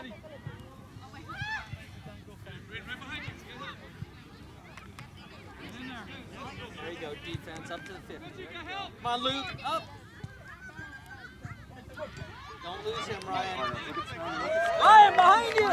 There you go, defense up to the 50. Come on, Luke, up. Don't lose him, Ryan. behind you